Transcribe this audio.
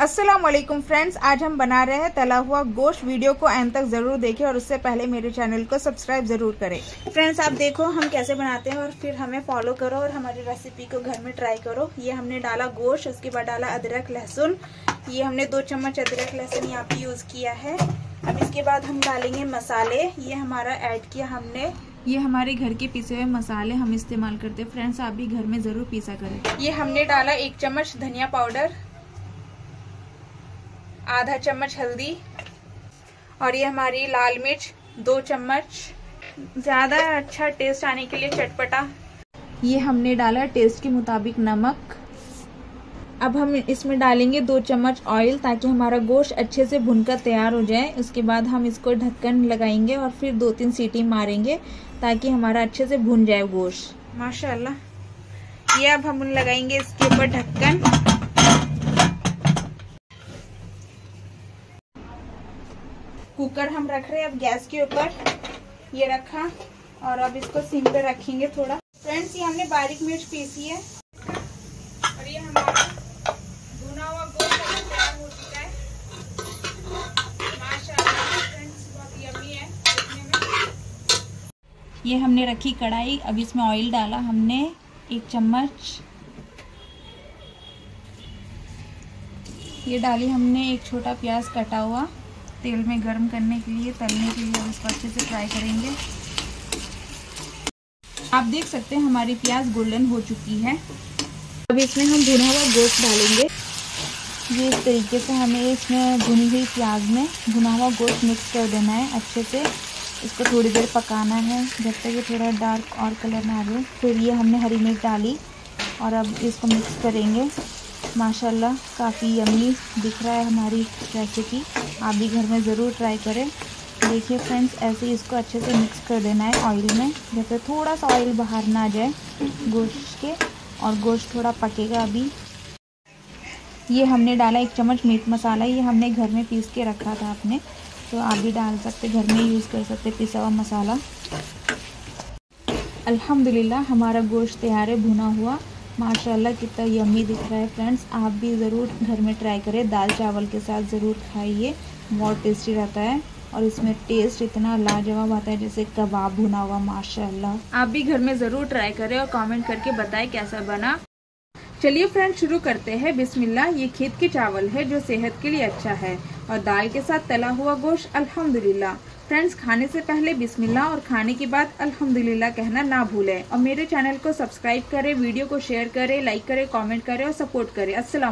अस्सलाम वालेकुम फ्रेंड्स आज हम बना रहे हैं तला हुआ गोश्त। वीडियो को एंड तक ज़रूर देखें और उससे पहले मेरे चैनल को सब्सक्राइब ज़रूर करें। फ्रेंड्स आप देखो हम कैसे बनाते हैं और फिर हमें फॉलो करो और हमारी रेसिपी को घर में ट्राई करो। ये हमने डाला गोश्त, उसके बाद डाला अदरक, लहसुन। ये हमने दो चम्मच अदरक, लहसुन यहाँ पे यूज़ किया है। अब इसके बाद हम डालेंगे मसाले। ये हमारा ऐड किया हमने। ये हमारे घर के पिसे हुए मसाले हम इस्तेमाल करते हैं। फ्रेंड्स आप भी घर में ज़रूर पीसा करें। ये हमने डाला एक चम्मच धनिया पाउडर। आधा चम्मच हल्दी और ये हमारी लाल मिर्च, दो चम्मच। ज़्यादा अच्छा टेस्ट आने के लिए चटपटा। ये हमने डाला टेस्ट के मुताबिक नमक। अब हम इसमें डालेंगे दो चम्मच ऑयल ताकि हमारा गोश्त अच्छे से भुनकर तैयार हो जाए। उसके बाद हम इसको ढक्कन लगाएँगे और फिर दो तीन सीटी मारेंगे ताकि हमारा अच्छे से भुन जाए गोश्त। माशाल्लाह। ये अब हम लगाएँगे इसके ऊपर ढक्कन। कुकर हम रख रहे हैं, अब गैस के ऊपर ये रखा और अब इसको सिम पे रखेंगे थोड़ा। फ्रेंड्स, ये हमने बारीक मिर्च पीसी है। और ये हमारा भुना हुआ गोश्त तैयार हो चुका है। फ्रेंड्स, बहुत है ये हमने रखी कढ़ाई, अब इसमें ऑयल डाला हमने एक चम्मच। ये डाली हमने एक छोटा प्याज कटा हुआ। तेल में गर्म करने के लिए, तलने के लिए इसको अच्छे से फ्राई करेंगे। आप देख सकते हैं हमारी प्याज गोल्डन हो चुकी है। अब इसमें हम भुना हुआ गोश्त डालेंगे। ये इस तरीके से हमें इसमें भुनी हुई प्याज में भुना हुआ गोश्त मिक्स कर देना है अच्छे से। इसको थोड़ी देर पकाना है, जब तक ये थोड़ा डार्क और कलर ना आ जाए फिर ये हमने हरी मिर्च डाली और अब इसको मिक्स करेंगे। माशाल्लाह, काफ़ी यमी दिख रहा है हमारी रेसिपी आप भी घर में ज़रूर ट्राई करें। देखिए फ्रेंड्स ऐसे ही इसको अच्छे से मिक्स कर देना है ऑयल में। जैसे थोड़ा सा ऑयल बाहर ना आ जाए गोश्त के, और गोश्त थोड़ा पकेगा अभी। ये हमने डाला एक चम्मच मीट मसाला। ये हमने घर में पीस के रखा था आपने। तो आप भी डाल सकते, घर में यूज़ कर सकते, पिसा हुआ मसाला। अल्हम्दुलिल्लाह, हमारा गोश्त तैयार है, भुना हुआ। माशाल्लाह कितना यम्मी दिख रहा है फ्रेंड्स। आप भी ज़रूर घर में ट्राई करें। दाल चावल के साथ ज़रूर खाइए। बहुत टेस्टी रहता है और इसमें टेस्ट इतना लाजवाब आता है जैसे कबाब भुना हुआ, माशाल्लाह। आप भी घर में ज़रूर ट्राई करें और कमेंट करके बताएँ कैसा बना। चलिए फ्रेंड शुरू करते हैं। बिस्मिल्लाह, ये खेत के चावल है जो सेहत के लिए अच्छा है और दाल के साथ तला हुआ गोश्त, अल्हम्दुलिल्लाह। फ्रेंड्स खाने से पहले बिस्मिल्लाह और खाने के बाद अल्हम्दुलिल्लाह कहना ना भूलें। और मेरे चैनल को सब्सक्राइब करें, वीडियो को शेयर करें लाइक करें कमेंट करें और सपोर्ट करें। अस्सलाम